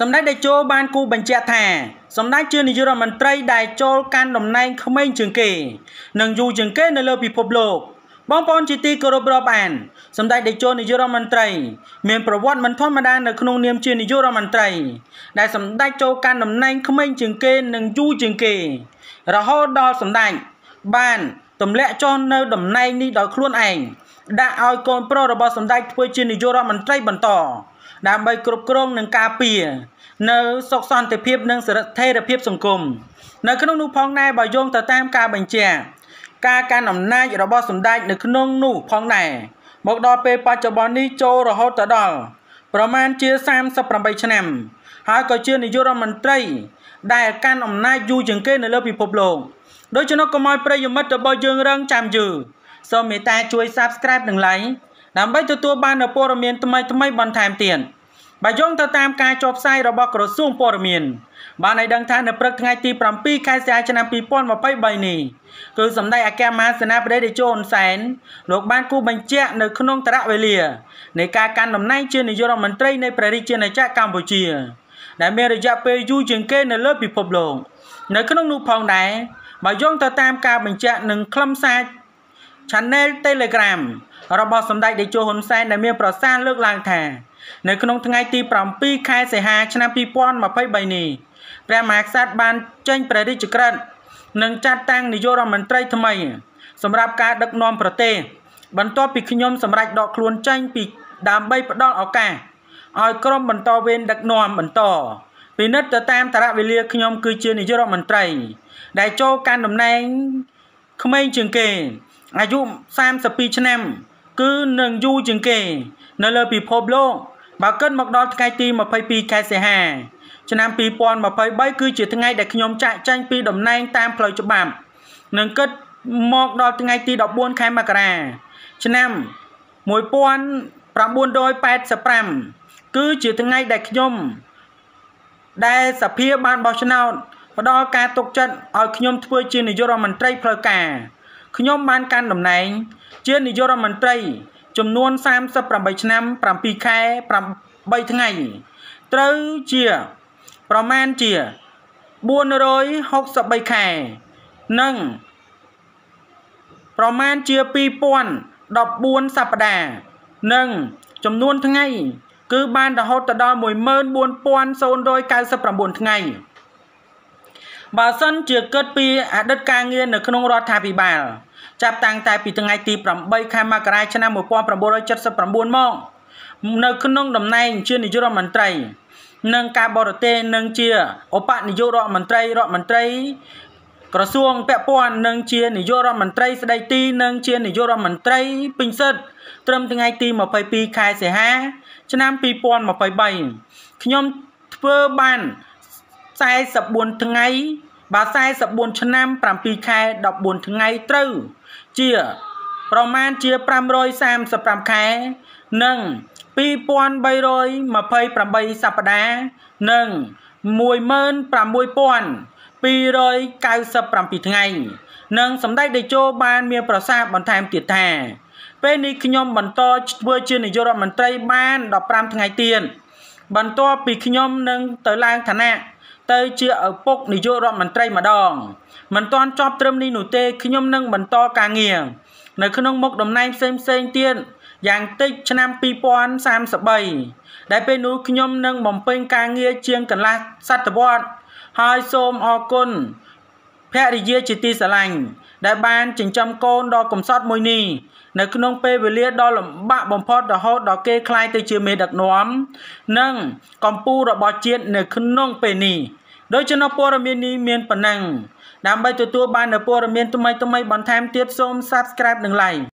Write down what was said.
សម្ដេចតេជោបានគូបញ្ជាក់ថាសម្ដេចជានាយករដ្ឋមន្ត្រីដែលចូលកាន់តំណែងក្មេងជាងគេ និងយូរជាងគេនៅលើពិភពលោកបងប្អូនជាទីគោរពរាប់អានសម្ដេចតេជោនាយករដ្ឋមន្ត្រី មានប្រវត្តិមិនធម្មតានៅក្នុងនាមជានាយករដ្ឋមន្ត្រីដែលសម្ដេចចូលកាន់តំណែងក្មេងជាងគេនិងយូរជាងគេ រហូតដល់សម្ដេចបានទម្លាក់ចុះនៅតំណែងនេះដោយខ្លួនឯងដាក់ឲ្យកូនប្រុសរបស់សម្ដេចធ្វើជានាយករដ្ឋមន្ត្រីបន្ត ដើម្បីគ្រប់គ្រងនិងការពារនៅសុខសន្តិភាពនិងស្ថិរភាពសង្គមនៅក្នុងនោះផងដែរបើយោងទៅតាមការបញ្ជាក់ការកាន់អំណាចរបស់សម្ដេចនៅក្នុងនោះផងដែរមកដល់ពេលបច្ចុប្បន្ននេះចូលរហូតទៅដល់ប្រមាណជា38ឆ្នាំហើយក៏ជានាយករដ្ឋមន្ត្រី ដែលកាន់អំណាចយូរជាងគេនៅលើពិភពលោកដូច្នោះកុំឲ្យប្រិយមិត្តរបស់យើងរងចាំយូរសូមមេត្តាជួយ Subscribe និង Like ដើម្បីទទួលបាននូវព័ត៌មានថ្មីៗបន្ថែមទៀត បើយោងទៅតាមការចុះផ្សាយរបស់ក្រសួងព័ត៌មានបានឲ្យដឹងថានៅព្រឹកថ្ងៃទី7ខែសីហាឆ្នាំ2023នេះគឺសម្ដេចអគ្គមហាសេនាបតីតេជោហ៊ុនសែនលោកបានគូបញ្ជាក់នៅក្នុងតរវេលានៃការកាន់តំណែងជានាយករដ្ឋមន្ត្រីនៃព្រះរាជាណាចក្រកម្ពុជា ដែលមានរយៈពេលយូរជាងគេនៅលើពិភពលោកនៅក្នុងនោះផងដែរបើយោងទៅតាមការបញ្ជាក់នឹងខ្លឹមសារ Channel Telegram របស់សម្ដេចតេជោហ៊ុនសែនដែលមានប្រសាសន៍លើកឡើងថានៅក្នុងថ្ងៃទី7ខែសីហាឆ្នាំ2023នេះព្រះមហាក្សត្របានចេញព្រះរាជក្រឹត្យនិងចាត់តាំងនាយករដ្ឋមន្ត្រីថ្មី សម្រាប់ការដឹកនាំប្រទេសបន្ទាប់ពីខ្ញុំសម្រេចដកខ្លួនចេញពីដើម្បីផ្ដល់ឱកាសឲ្យក្រុមបន្តវេនដឹកនាំបន្តពិនិត្យទៅតាមតារវេលាខ្ញុំគឺជានាយករដ្ឋមន្ត្រី ដែលចូលកាន់តំណែងក្មេងជាងគេ អាយុ32ឆ្នាំ គឺនឹងយូរជាងគេ នៅលើពិភពលោកបើគិតមកដល់ថ្ងៃទី22ខែសីហាឆ្នាំ2023គឺជាថ្ងៃដែលខ្ញុំចាក់ចែងពីតំណែងតាមផ្លូវច្បាប់និងគិតមកដល់ថ្ងៃទី14ខែមករាឆ្នាំ1985គឺជាថ្ងៃដែលខ្ញុំ ដែលសភាបានបោះឆ្នោតផ្ដល់ការទុកចិត្តឲ្យខ្ញុំធ្វើជានាយករដ្ឋមន្ត្រីផ្លូវការ ខ្ញុំបានកាន់តំណែង ជានាយករដ្ឋមន្ត្រី ចំនួន38ឆ្នាំ7ខែ8ថ្ងៃ ត្រូវជា ប្រមាណជា463ខែ និង ប្រមាណជា2014សប្តាហ៍និង ចំនួនថ្ងៃ គឺបានរហូតទៅដល់14099ថ្ងៃបើសិនជាគិតពីអតីតការងារនៅក្នុងរដ្ឋាភិបាល ចាប់តាំងតែពីថ្ងៃទី8ខែមករាឆ្នាំ1979មកនៅក្នុងតំណែងជានាយករដ្ឋមន្ត្រីនិងការបរទេសនិងជាឧបនាយករដ្ឋមន្ត្រីរដ្ឋមន្ត្រីក្រសួងពាក់ព័ន្ធនិងជានាយករដ្ឋមន្ត្រីស្ដីទីនិងជានាយករដ្ឋមន្ត្រីពេញសិទ្ធត្រឹមថ្ងៃទី22ខែសីហា ឆ្នាំ2023ខ្ញុំធ្វើបាន44ថ្ងៃ បាទ44ឆ្នាំ7ខែ14ថ្ងៃត្រូវជាប្រមាណជា535ខែ និង2328សប្តាហ៍និង16297ថ្ងៃនិងសម្ដេចតេជោបានមានប្រសាសន៍បន្ថែមទៀតថា ពេលនេះខ្ញុំបន្តធ្វើជានាយករដ្ឋមន្ត្រីបាន15ថ្ងៃទៀតបន្ទាប់ពីខ្ញុំនឹងទៅឡើងឋានៈ ទៅជាឪពុកនាយករដ្ឋមន្ត្រីម្ដងមិនទាន់ចប់ត្រឹមនេះនោះទេខ្ញុំនឹងបន្តការងារនៅក្នុងមុខតំណែងផ្សេងផ្សេងទៀតយ៉ាងតិចឆ្នាំ2033ដែលពេលនោះខ្ញុំនឹងបំពេញការងារជាងកន្លះសតវត្សហើយសូមអរគុណភរិយាជាទីស្រឡាញ់ដែលបានចិញ្ចឹមកូនដ៏កំសត់មួយនេះនៅក្នុងពេលវេលាដ៏លំបាកបំផុតរហូតដល់គេคล้ายទៅជាមេដឹកនាំនិងកម្ពុជារបស់ជាតិនៅក្នុងពេលនេះ ដូច្នោះព័ត៌មាននេះមានប៉ុណ្ណឹងដើម្បីទទួលបាននូវព័ត៌មានថ្មីៗបន្ថែមទៀតសូម Subscribe និង Like